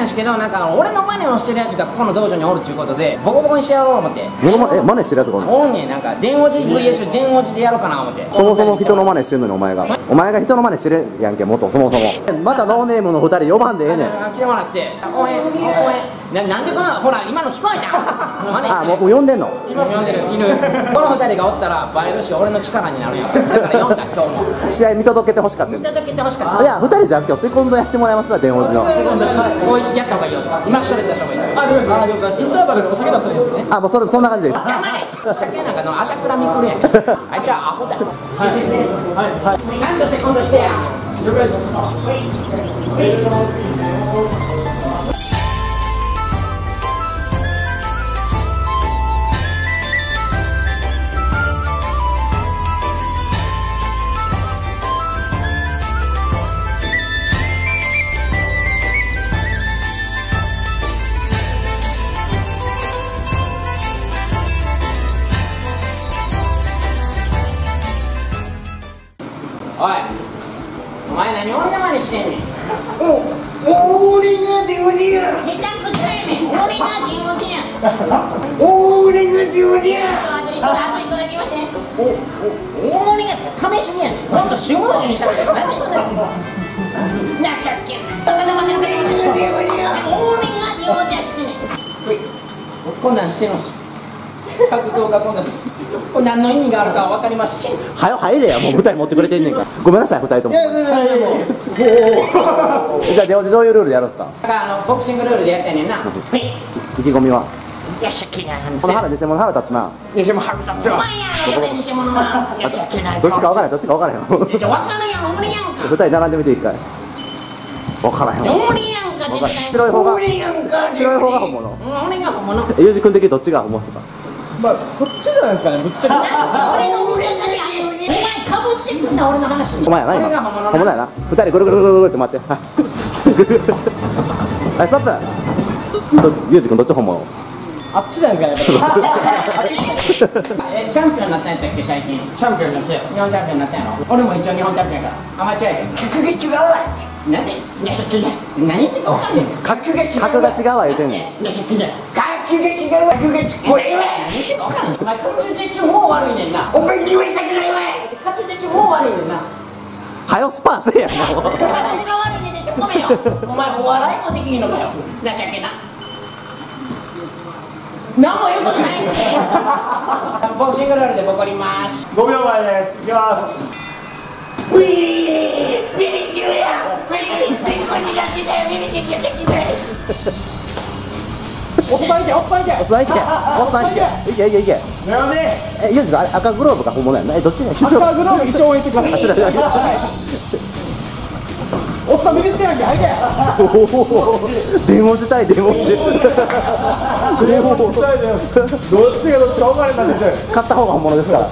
んですけどなんか俺の真似をしてるやつがここの道場におるっていうことでボコボコにしてやろう思って。モノマネえ真似してるやつがおるの？おんねんなんか電王寺 VS 電王寺でやろうかな思って。そもそも人の真似してんのにお前が。お前が人の真似してるやんけ元そもそも。またノーネームの2人呼ばんでええねん。来てもらって。応援応援ななんでこのほら今の聞こえた あもうもう呼んでんの？呼んでる。犬。この二人がおったら映えるし俺の力になるやんだから呼んだ今日も。試合見届けてほしかった。見届けてほしかった。いや2人じゃあ今日。セコンドやってもらいますわ電王寺のこうやった方がいいよ。とか今ストレートした方がいい。よあ了解ですあ了解です。インターバルでお酒出したらいいんですね。あもうそれそんな感じです。頑張れ。鮭なんかの朝倉未来やねん。あいつはアホだ。はい。はい。はい。ちゃんとセコンドしてや。了解ですと一個あと一個だけ言わしておお俺が試しにやねんもっと下々にしゃべるなんでそんな情けないバカなまねるから俺が電王寺や俺が電王寺やっつってんねんこんなんしてんのし格闘がこんなんしこれ何の意味があるか分かりますしはよ入れやもう舞台持ってくれてんねんからごめんなさい2人ともいやいやいやもうじゃあ電王寺どういうルールでやるんですかだからあのボクシングルールでやったんねんな意気込みはよしゃけないこの腹偽物腹立つな。偽物腹立つわ。お前やろ俺偽物はよしゃけないどっちか分からへんどっちか分からへん。分からんやろ俺やんか。2人並んでみて一回分からへんわ。俺やんか絶対。白い方が俺やんか。白い方が本物。うん俺が本物。えゆうじ君的にどっちが本物っすか？まあこっちじゃないですかねぶっちゃけ。俺の俺がやねん。お前かぶしてくんな俺の話。にお前やな今本物やな。2人ぐるぐるぐるぐるって待って。はい。はいストップ。どゆうじ君どっち本物？あっちじゃないですかねえチャンピオンになったんやったっけ最近チャンピオン。になったよ日本チャンピオンになったんやろ。俺も一応日本チャンピオンやからアマチュアやけど格が違うわなんでいやそっちね何言ってか分かんねん格が違う格が違うわ言うてんねんいやそっちね格が違うわ格が違うもうええわ何言ってる。か分かんねんお前滑舌中もう悪いねんなお前言われたくないわ滑舌中もう悪いねんなはよスパーせえやもう格が悪いねんでちょごめんよお前お笑いもできんのかよ情けな何も言うことないボクシングルールでボコります。5秒前です。いきます。ウィービビキューやウィービビこっちが来たよビビキュー来たよおっさんいけおっさんいけおっさんいけおっさんいけいけいけいけなのでえゆうじ君あれ赤グローブが本物やんなえどっちが赤グローブ一応応援してくださいおっさんビビってやんけはいけおお電話自体電話自体。電話どっちがどっちか分かれたんですよ買った方が本物ですから。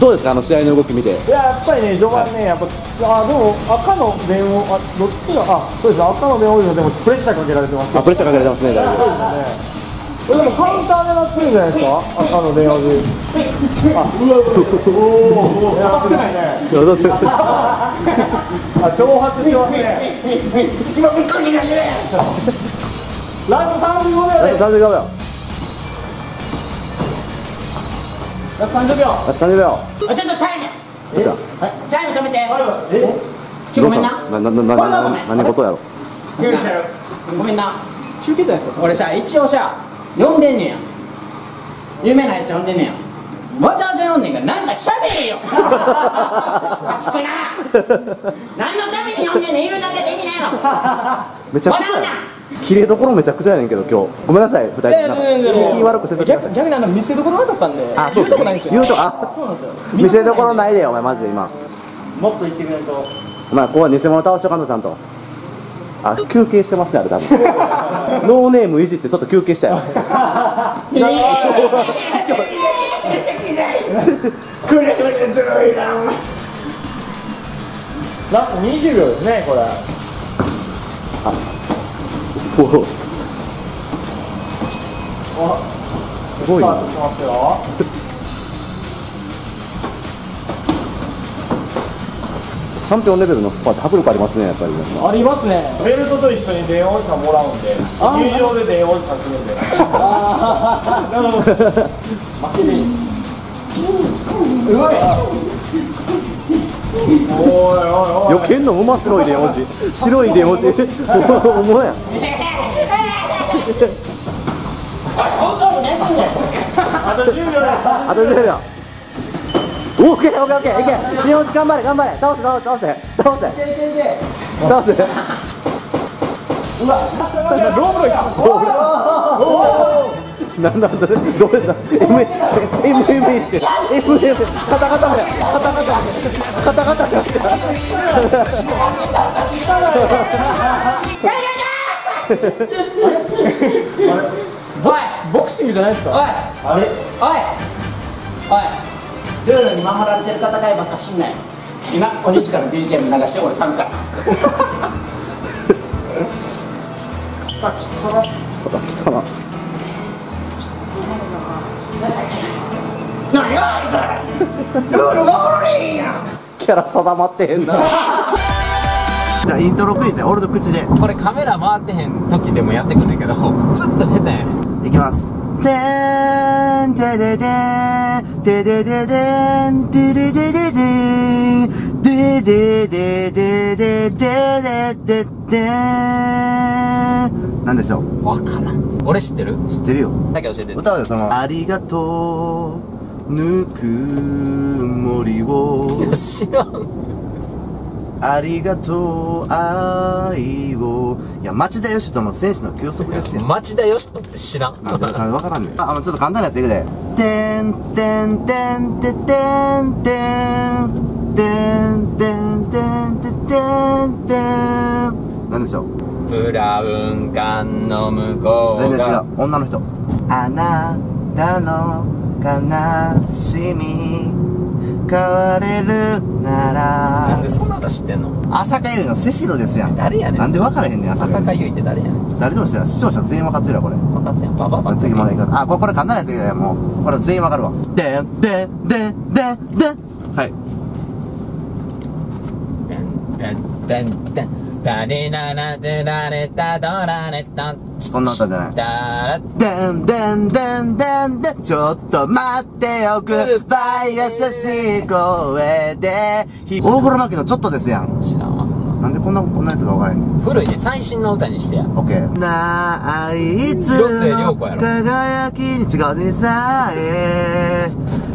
どうですかあの試合の動き見て？いややっぱりね序盤ねやっぱあでも赤の電話あどっちがあそうです赤の電話でもプレッシャーかけられてます。あプレッシャーかけられてますねだいぶ。これでもカウンター狙ってるんじゃないですか？赤の電話であうわおお当たってないねいやだってあ挑発してます。ね今びっくりしましたラスト35秒です。35秒。ラスト30秒。ラスト30秒。あちょっとタイム。どうした？タイム止めて。え？ちょごめんな。なななな何事やろ？ごめんな。休憩じゃないですか？俺さ一応さ呼んでんねんや。有名なやつ呼んでんねんや。わざわざ呼んでんからなんかしゃべれよ 熱くな。何のために呼んでんねん。いるだけできないの。めちゃくちゃ。笑うな。や綺麗どころめちゃくちゃやねんけど今日。ごめんなさい二人。なんか気気悪くせんとき逆逆にあの見せどころなかったんで。あそう言うとこないんですよ。言うとこあそうなんですよ。見せどころないでよお前マジで今。もっと言ってくれるとお前ここは偽物倒しとかんとちゃんとあ休憩してますねあれ多分。ノーネームいじってちょっと休憩したよ。これこれずるいな ラスト20秒ですねこれ。おお。すごいなスタートしますよチチャンピオンレベルのスパって迫力ありますねやっぱり。ねありますね。ベルトと一緒に電音車もらうんで入場で電音車するんで。ああなるほど。負けでい いおいおい。おい。余計の馬白いで文字白いで文字おもろやんあと10秒であと10秒オッケーオッケーオッケーいけ日本人頑張れ頑張れ倒せ倒せ倒せ倒せ倒せロープいなんだなんだどれだ M M M M M M カタカタでカタカタカタカタでボクシングじゃないですかおいあれおいおい。ルールに守られてる戦いばっかしんない。今お兄から BGM 流して俺参加来たな何があいつルール守られへんや。んキャラ定まってへんな。じゃあイントロクイズで俺の口で。これカメラ回ってへん時でもやってくんだけどずっと下手やねん。いきます。てーん、てででーん、てでででーん、てででででーん、でででででででででー。なんでしょうわからん俺知ってる知ってるよ。だけ教えて歌はでその、ありがとう、ぬくもりを、知らんありがとう、愛を。いや、町田義人の選手の休息ですよ。町田よしとって知らんあ、わからんね あ、あちょっと簡単なやついくで。てんてんてんてんてんてんてんてんてんてんてんてんなんでしょうブラウン管の向こうが全然違う。女の人。あなたの悲しみ変われるならなんで。そんな歌知ってんの？朝香ゆいのセシルですやん。誰やねんなんで分からへんねん、朝香ゆい。って誰やねん？誰でも知ってる視聴者全員分かってるわ、これ。分かってんバババ次までいきます。あ、これ、これ簡単なやついくで、もう。これ全員分かるわ。でん、でん、でん、でん、でん。はい。てんてんてんてんダリララドゥラレタドラレタそんな歌じゃない。ダラでんでんでんでんでんちょっと待ってよグッバイ優しい声で大黒摩季のちょっとですやん知らんわそんななんでこんなこんなやつが分からへんの古いね最新の歌にしてやオッケーなあいつ広末涼の輝きに近づにさえ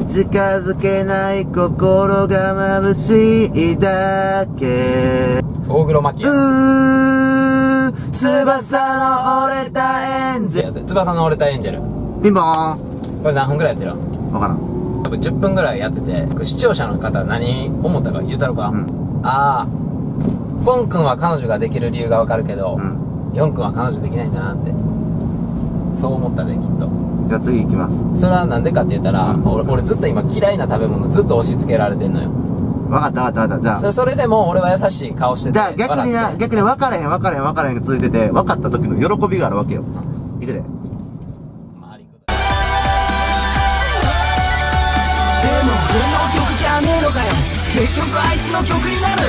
近づけない心が眩しいだけ大黒摩季うー翼の折れたエンジェル。翼の折れたエンジェル。ピンポーン。これ何分ぐらいやってる？分からん。多分10分ぐらいやってて視聴者の方何思ったか言うたろか、ん。ああポン君は彼女ができる理由がわかるけど、うん。ヨン君は彼女できないんだなって。そう思ったねきっと。じゃあ次行きます。それはなんでかって言ったら、俺俺ずっと今嫌いな食べ物ずっと押し付けられてんのよ分かった分かった分かった。じゃあ。そそれでも俺は優しい顔しててじゃあ逆にな、逆に分かれへん分かれへん分かれへんが続いてて、分かった時の喜びがあるわけよ。いくで。でも俺の曲じゃねえのかよ。結局あいつの曲になる